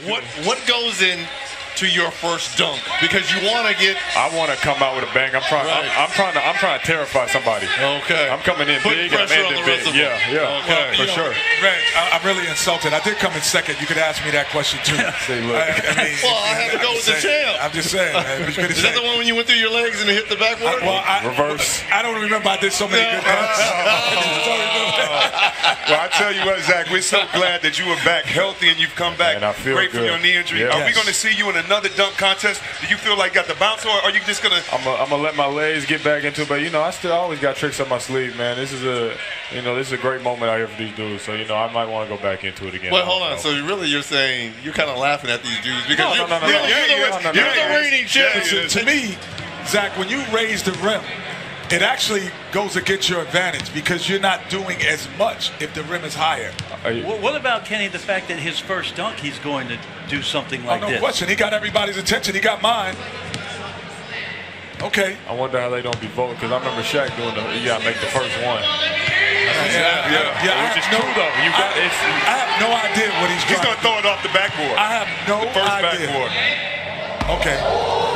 What what goes in to your first dunk? Because you want to get I want to come out with a bang. I'm trying. Right. I'm, I'm trying to. I'm trying to terrify somebody. okay. I'm coming in Put big and I'm pressure on ending the big. of. Yeah, yeah. Okay. for know, sure. Reg, I, I'm really insulted. I did come in second. You could ask me that question too. See, look. I, I mean, Well, I had to go I'm with the just champ. I'm just saying. Man, you gonna Is that say? the one when you went through your legs and it hit the backboard? Well, I, Reverse. I don't remember. I did so many good dunks. I just don't remember. Well, I tell you what, Zach, we're so glad that you were back healthy and you've come back Man, I feel great from your knee injury. Yeah. Are we going to see you in another dunk contest? Do you feel like you got the bounce, or are you just going to? I'm gonna let my legs get back into it, but you know I still always got tricks up my sleeve, man. This is a you know this is a great moment out here for these dudes, so you know I might want to go back into it again. Wait, I hold on. know. So you really, you're saying you're kind of laughing at these dudes because No, you're, no, no, you're the reigning champion. To me, Zach, when you raise the rim, it actually goes against your advantage because you're not doing as much if the rim is higher. Are What about Kenny? The fact that his first dunk, he's going to do something like oh, no this. question. He got everybody's attention. He got mine. Okay. I wonder how they don't be voting because I remember Shaq doing the you gotta make the first one. Yeah, yeah. yeah. I Which is no, true, though. You got- I, it's- I have no idea what he's He's going to throw it off the backboard. I have no the first idea. backboard. Okay. Okay.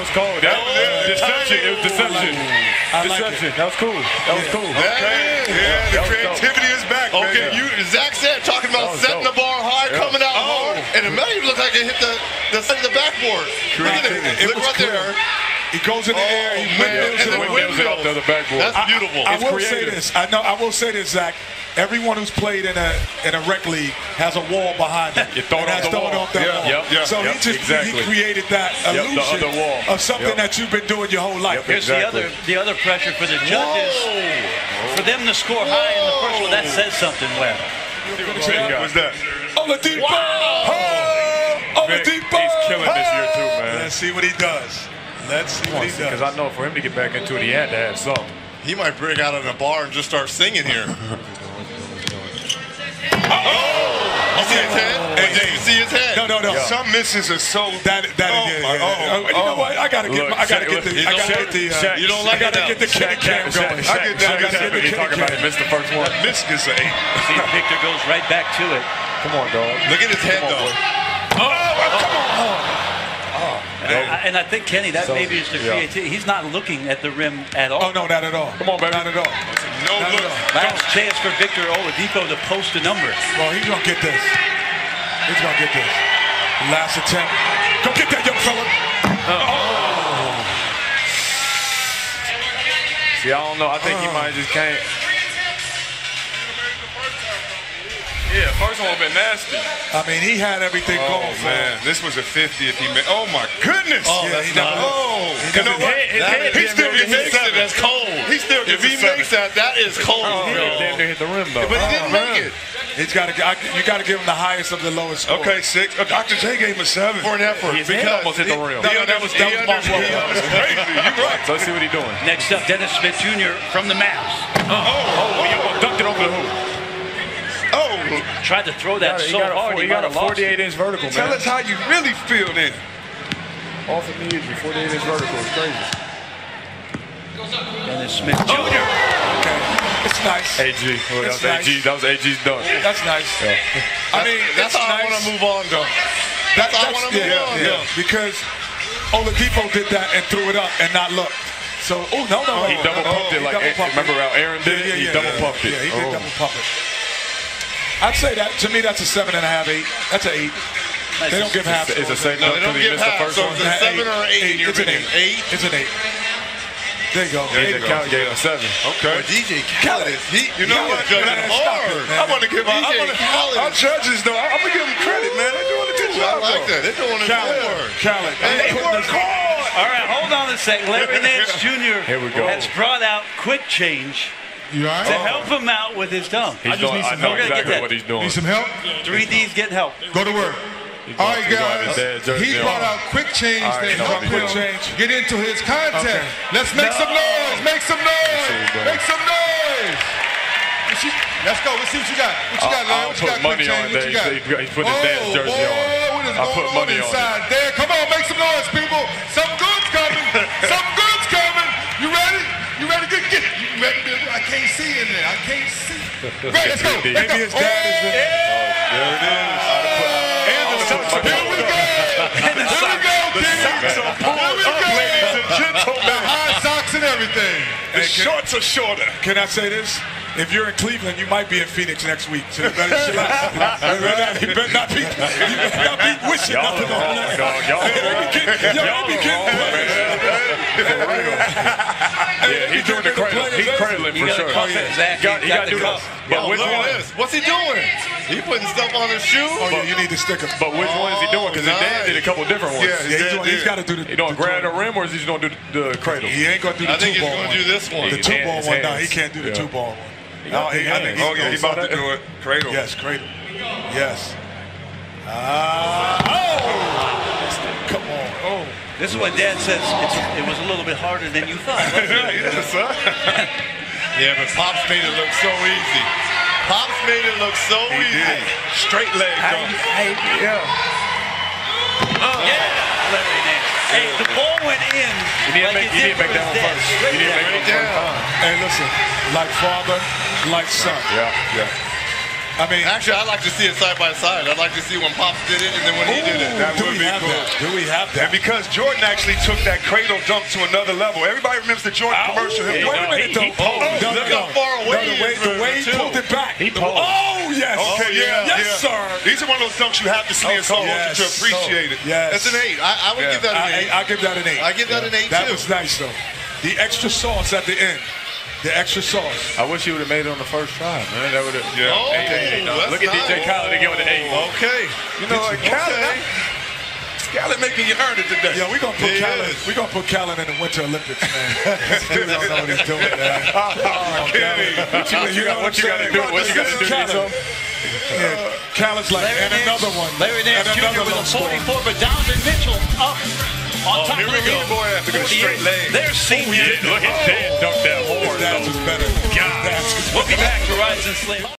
Was cold. That was Yeah. deception. It was deception. I like Deception. That was cool. That was cool. Okay. Yeah, the That was dope. creativity is back. Okay, you Zach said talking about setting the bar high, Yeah. coming out Oh. hard, and it may even look like it hit the the side of the backboard. Look at it. Look right there. He goes in the Oh, air. He windmills And away. Windmills it the backboard. That's beautiful. I It's will creative. say this. I know. I will say this, Zach. Everyone who's played in a in a rec league has a wall behind them. You throw it and off that's the wall. off that Yeah, wall. yep, yeah, so yep, he just exactly. he created that the illusion other wall. of something Yep. that you've been doing your whole life. Yep. Here's Exactly. the other the other pressure for the judges. For them to score high in the first one, that says something, Webb. What's that? Oladipo! Oh, Vic, Oladipo! He's killing this year too, man. Let's see what he does. Let's see what he Because does. I know for him to get back into it, he had to have something. He might break out in a bar and just start singing here. his head? Hey, Jay, you see his head? No, no, no. Some misses are so. That that Oh, is my- yeah, oh, oh, you know what? I gotta get Look, my, I gotta get the I gotta get the uh, You don't like it gotta get the Kenny cam going. I get that. I gotta get the You Kenny talking about cam. he missed the first one. Miss is an eight. See, Victor goes right back to it. Come on, dog. Look at his head, Come on, though. boy. I- and I think Kenny, that So- maybe is the yeah. creativity. He's not looking at the rim at all. Oh no, not at all. Come on, baby. Not at all. No Not look. at all. Last chance for Victor Oladipo to post a number. Well, he's gonna get this. He's gonna get this. Last attempt. Go get that young fella. Oh. Oh. See, I don't know. I think he oh. might just can't. Yeah, first one would have been nasty. I mean, he had everything Oh going for him. man, this was a 50 if he made. Oh my goodness! Oh, Yeah, that's he not. never- Oh, He you know doesn't what? hit- his That- head he still near gets He makes it, that's cold. He still If gets he makes that, that is cold. He bro. damn near hit the rim though. But he didn't man. make it He's got to. You got to give him the highest of the lowest score. Okay, six. Uh, Dr. J gave him a seven. for an effort. His head almost hit the he- rim. No, no, that was that was Mark was crazy. You're right. So let's see what he's doing. Next up, Dennis Smith Jr. from the Mavs. Oh, he almost dunked it over the hoop. Oh, Tried to throw that He so got a, hard he he got a have lost it. 48 inch vertical, man. tell us how you really feel then. Off of knee injury, 48 inch vertical. It's crazy. Dennis Smith Jr. Okay, it's nice. AG. Well, that It's was AG. That was AG's dunk. That's nice. I mean, That's it's how I want to move on, though. That's how I want to move yeah, on. yeah, though. Because Oladipo did that and threw it up and not look. So, oh no, no, oh, no. He double no, pumped he it like double pumped remember how Aaron did? Yeah, yeah, he yeah, double yeah, pumped it. Yeah, he did Oh. double pump it. I'd say that to me, that's a seven and a half, eight. That's an eight. They don't give half. It's a safe No, they don't give missed the first So one. it's a seven or an eight in It's an eight. Eight? It's an eight. There you go. There He you go. gave him a seven. Okay. DJ Khaled is he. You know what? Judging Man, hard. it, man. I want to give our, I DJ wanna, Khaled. our judges though. I'm gonna give them credit, man. They're doing a good job. I like though. that. They're doing it Khaled. good. Khaled. And they putting work us- hard. All right, hold on a second. Larry Nance Jr. Here we go. has brought out quick change You all to right? help him out with his dunk. He's I just doing, need I some know help. We're gonna get exactly what he's doing. Need some help? 3D's getting help. Go to work. He's All going- right, he's going guys. his dad's jersey He brought out quick change All right, that no, helped quick him change. get into his contact. Okay. Let's make some noise. Make some noise. Make some noise. Let's go. Let's see what you got. What you got, Larry? What you got, quick change? What you got? He's- he's putting his dad's jersey on. What is I'll going put money on inside there? Come on, I can't see in there. I can't see. Great, let's go. Maybe his dad is the. There it is. And the socks are Here we go. Here we go, The socks are pulled Here we up, go. ladies and The gentlemen. high socks and everything. The shorts are shorter. Can I say this? If you're in Cleveland, you might be in Phoenix next week. So you better chill out. You better not, you better not be, you better not be wishing Y'all nothing are on wrong, that. dog. Y'all are wrong. Y'all be getting players. Yeah, he's doing the cradle. He's cradling for sure. to cuff it, Zach. He got, he got to do cuff. this. But Oh, which look one? at this. What's he doing? He putting stuff on his shoe. Oh yeah, you need to stick him. But which one is he doing? Because his dad did a couple different ones. Yeah, Yeah, he's, dad doing, he's got to do the. He doing the grab the rim or is he just going to do the cradle? He ain't gonna do the two ball. I think he's going to do this one. The two ball one. No, he can't do the two ball one. No, he, I think he's Oh, yeah, gonna about to do it. Cradle. Yes, cradle. Yes. Ah. oh. Come on. Oh. This is what Dad says. It's, it was a little bit harder than you thought. yes, sir. yeah, but Pops made it look so easy. Pops made it look so He easy. did. Straight leg dunk. Yeah, oh, Larry Nance. Hey, the ball went in. You need to like make- you did need make that his one dad. first. Straight You need to make Straight down. Hey, listen. Like father, like son. Yeah, yeah. I mean, Actually, I'd like to see it side by side. I'd like to see when Pops did it and then when he did it. That do would we be have cool. that? Do we have And that? because Jordan actually took that cradle dunk to another level. Everybody remembers the Jordan oh, commercial. yeah, Him Wait a minute, he- he though. posed. Oh, no, Look no, how far away No, he the way, the way he too. pulled it back. He posed. Oh, yes. Oh, okay, yeah, Yes, yeah. sir. These are one of those dunks you have to see in oh, slow motion to Yes. appreciate it. Yes. That's an eight. I, I would Yeah. give that an I, eight. I, I give that an eight. I give that an eight, That was nice, though. The extra sauce at the end. The extra sauce. I wish he would have made it on the first try, man. That would have. Yeah. Oh, Look at DJ nice. Khaled again with the eight. Okay. You know, like Khaled, Khaled making you earn it today. Yeah, we're gonna put He Khaled. We're gonna put Khaled in the Winter Olympics, man. This dude don't know what he's doing, man. Oh, Kenny. What you, you got? What you got to do? What you got to do? to get some? Yeah, Khaled's like, Larry and Nance, another one. Larry Nance and Jr. with a long score. 44, but Donovan Mitchell up on top here of we the go. Boy, after 48. straight leg. There's senior. Oh, look at Dan dunk that hard. Oh, that's better. God. That's We'll be back to Rise and Slam.